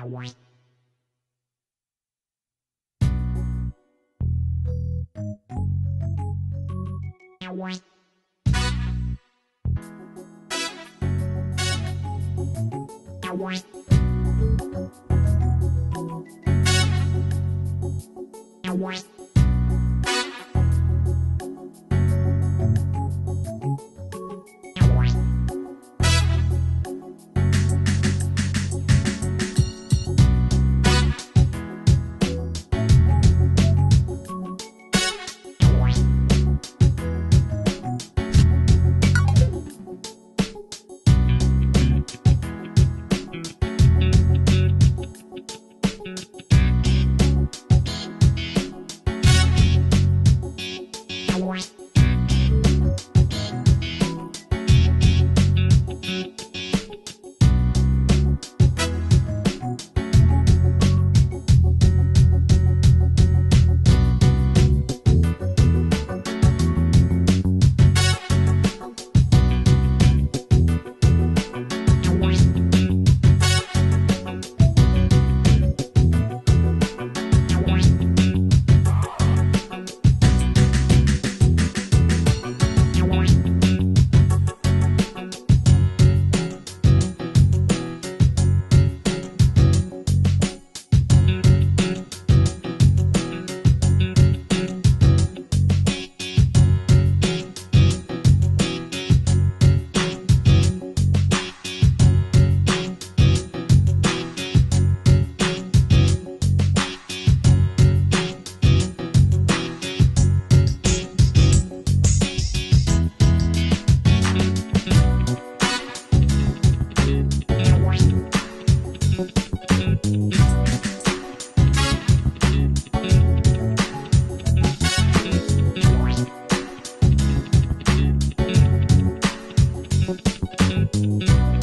i want Wow.